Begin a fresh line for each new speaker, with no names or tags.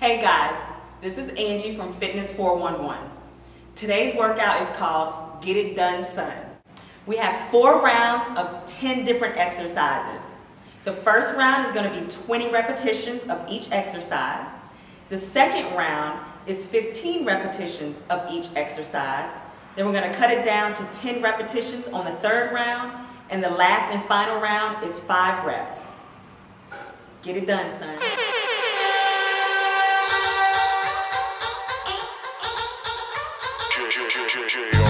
Hey guys, this is Angie from Fitness 411. Today's workout is called Get It Done Son. We have four rounds of 10 different exercises. The first round is going to be 20 repetitions of each exercise. The second round is 15 repetitions of each exercise. Then we're going to cut it down to 10 repetitions on the third round. And the last and final round is five reps. Get it done, son.
谢谢，谢谢，谢。